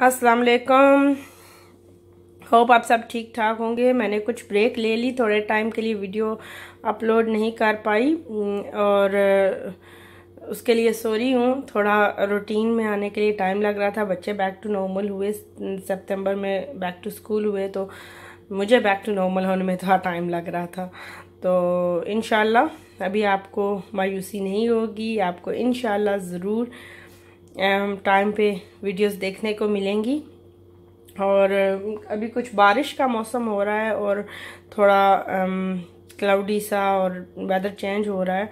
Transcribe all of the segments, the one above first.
अस्सलाम वालेकुम होप आप सब ठीक ठाक होंगे। मैंने कुछ ब्रेक ले ली, थोड़े टाइम के लिए वीडियो अपलोड नहीं कर पाई और उसके लिए सॉरी हूँ। थोड़ा रूटीन में आने के लिए टाइम लग रहा था। बच्चे बैक टू नॉर्मल हुए, सितंबर में बैक टू स्कूल हुए तो मुझे बैक टू नॉर्मल होने में थोड़ा टाइम लग रहा था। तो इन अभी आपको मायूसी नहीं होगी। आपको इन ज़रूर टाइम पे वीडियोस देखने को मिलेंगी। और अभी कुछ बारिश का मौसम हो रहा है और थोड़ा क्लाउडी सा और वेदर चेंज हो रहा है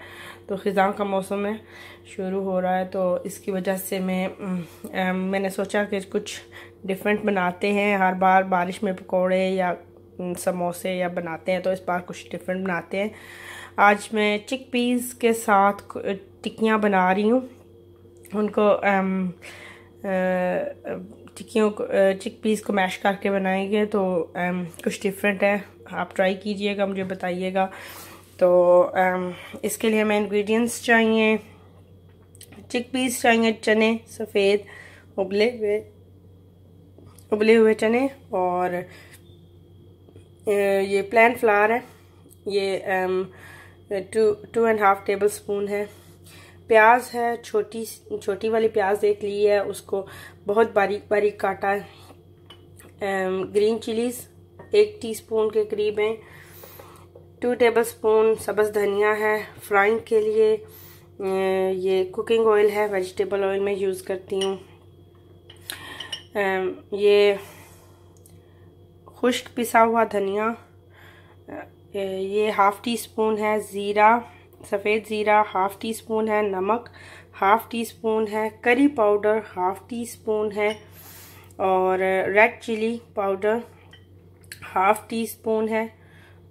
तो ख़ज़ा का मौसम है, शुरू हो रहा है तो इसकी वजह से मैं मैंने सोचा कि कुछ डिफरेंट बनाते हैं। हर बार बारिश में पकोड़े या समोसे या बनाते हैं तो इस बार कुछ डिफरेंट बनाते हैं। आज मैं चिक पीस के साथ टिक्कियाँ बना रही हूँ। उनको टिक्कियों को चिक पीस को मैश करके बनाएँगे तो कुछ डिफरेंट है। आप ट्राई कीजिएगा, मुझे बताइएगा। तो इसके लिए हमें इंग्रेडिएंट्स चाहिए। चिक पीस चाहिए चने, सफ़ेद, उबले हुए उबले हुए चने और ये प्लान फ्लावर है। ये two two and half tablespoon है। प्याज है, छोटी छोटी वाली प्याज एक ली है, उसको बहुत बारीक बारीक काटा है। ग्रीन चिलीज़, एक टीस्पून के करीब हैं। टू टेबल स्पून सब्ज़ धनिया है, फ्राइंग के लिए ये कुकिंग ऑयल है, वेजिटेबल ऑयल में यूज़ करती हूँ। ये खुश्क पिसा हुआ धनिया ये हाफ़ टी स्पून है, ज़ीरा सफ़ेद ज़ीरा हाफ़ टी स्पून है, नमक हाफ़ टी स्पून है, curry powder half teaspoon है और red chilli powder half teaspoon है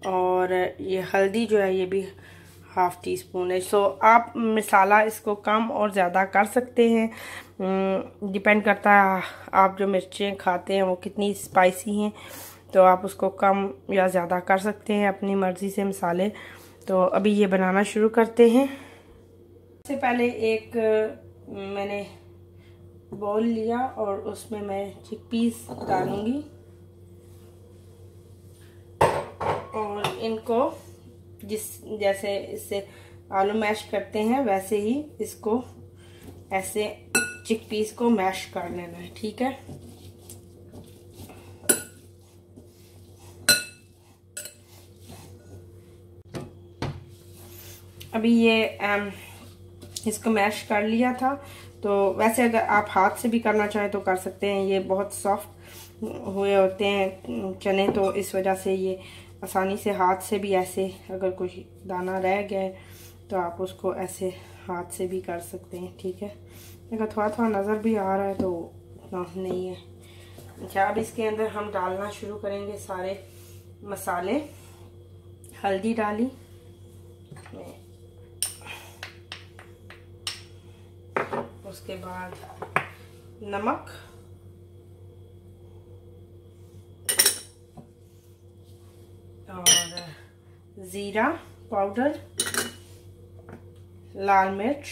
और ये हल्दी जो है ये भी हाफ़ टी स्पून है। सो आप मसाला इसको कम और ज़्यादा कर सकते हैं। डिपेंड करता है आप जो मिर्चें खाते हैं वो कितनी स्पाइसी हैं तो आप उसको कम या ज़्यादा कर सकते हैं अपनी मर्ज़ी से मसाले। तो अभी ये बनाना शुरू करते हैं। सबसे पहले एक, मैंने बॉल लिया और उसमें मैं चिकपीस डालूँगी। और इनको जिस, जैसे इससे आलू मैश करते हैं, वैसे ही इसको ऐसे चिकपीस को मैश कर लेना है, ठीक है? अभी ये एम, इसको मैश कर लिया था। तो वैसे अगर आप हाथ से भी करना चाहें तो कर सकते हैं। ये बहुत सॉफ्ट हुए होते हैं चने तो इस वजह से ये आसानी से हाथ से भी ऐसे अगर कोई दाना रह गया तो आप उसको ऐसे हाथ से भी कर सकते हैं। ठीक है? अगर थोड़ा थोड़ा नज़र भी आ रहा है तो नहीं है। अच्छा अब इसके अंदर हम डालना शुरू करेंगे सारे मसाले। हल्दी डाली। उसके बाद नमक। और ज़ीरा, पाउडर, लाल मिर्च।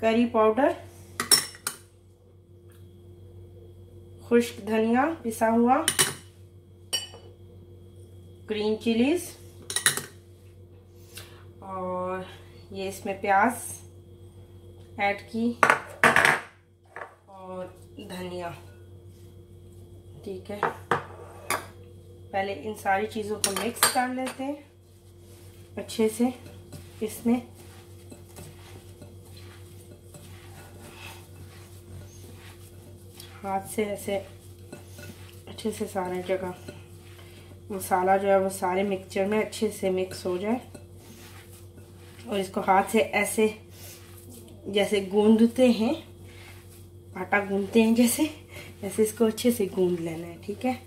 Curry powder. खुश्क धनिया पिसा हुआ। Green chillies. ये इसमें प्याज ऐड की और धनिया। ठीक है। पहले इन सारी चीज़ों को मिक्स कर लेते हैं अच्छे से इसमें। हाथ से ऐसे अच्छे से सारे जगह मसाला जो है वो सारे मिक्सचर में अच्छे से मिक्स हो जाए। और इसको हाथ से ऐसे जैसे गूंदते हैं, आटा गूंदते हैं जैसे, ऐसे इसको अच्छे से गूंद लेना है, ठीक है?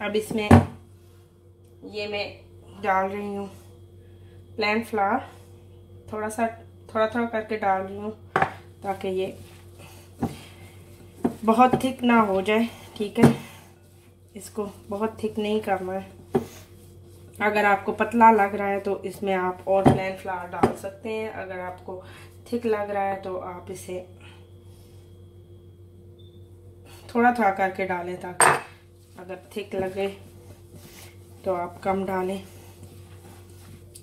अब इसमें ये मैं डाल रही हूँ प्लान फ्लावर, थोड़ा सा, थोड़ा थोड़ा करके डाल रही हूँ ताकि ये बहुत थिक ना हो जाए, ठीक है? इसको बहुत थिक नहीं करना है। अगर आपको पतला लग रहा है तो इसमें आप और प्लेन फ्लावर डाल सकते हैं। अगर आपको थिक लग रहा है तो आप इसे थोड़ा थोड़ा करके डालें ताकि अगर थिक लगे तो आप कम डालें।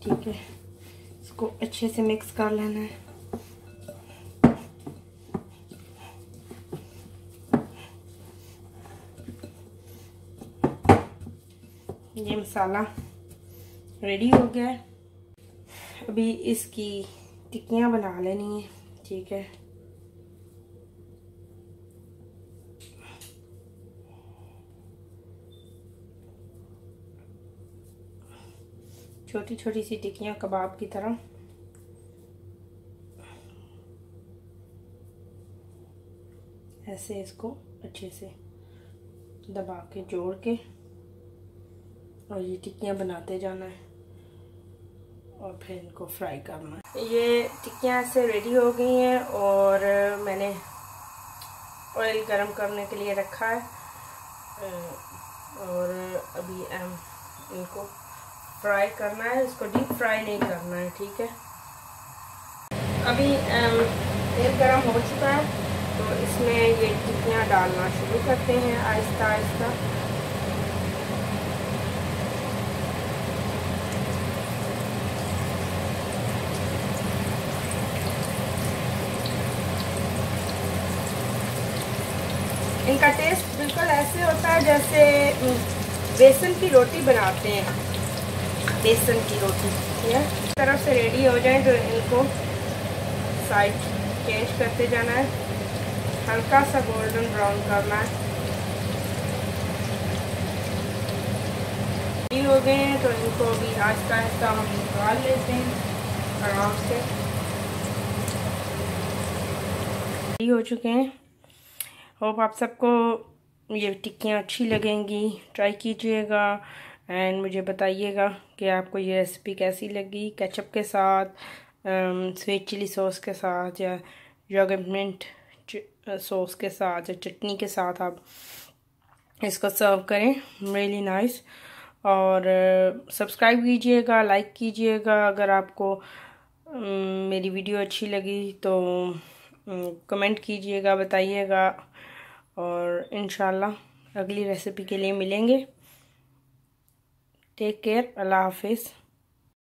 ठीक है। इसको अच्छे से मिक्स कर लेना है ये मसाला रेडी हो गया अभी इसकी टिक्कियाँ बना लेनी है, ठीक है। छोटी छोटी सी टिक्कियाँ कबाब की तरह। ऐसे इसको अच्छे से दबा के, जोड़ के। और ये टिक्कियाँ बनाते जाना है। और फिर इनको फ्राई करना है। ये टिक्कियाँ ऐसे रेडी हो गई हैं और मैंने ऑयल गरम करने के लिए रखा है। और अभी इनको फ्राई करना है, इसको डीप फ्राई नहीं करना है, ठीक है? अभी तेल गरम हो चुका है तो इसमें ये टिक्कियाँ डालना शुरू करते हैं आहिस्ता आहिस्ता इनका टेस्ट बिल्कुल ऐसे होता है जैसे बेसन की रोटी बनाते हैं बेसन की रोटी या तरफ़ से रेडी हो जाए तो इनको साइड चेंज करते जाना है। हल्का सा गोल्डन ब्राउन करना है। रेडी हो गए हैं तो इनको अभी आहिस्ता आहिस्ता हम निकाल लेते हैं, आराम से। हो चुके हैं। होप आप सबको ये टिक्कियाँ अच्छी लगेंगी। ट्राई कीजिएगा एंड मुझे बताइएगा कि आपको ये रेसिपी कैसी लगी। केचप के साथ स्वीट चिली सॉस के साथ या योगमेंट सॉस के साथ या चटनी के साथ आप इसको सर्व करें। रियली नाइस और सब्सक्राइब कीजिएगा लाइक कीजिएगा। अगर आपको मेरी वीडियो अच्छी लगी तो कमेंट कीजिएगा बताइएगा और इन अगली रेसिपी के लिए मिलेंगे। टेक केयर अल्लाह हाफिज़।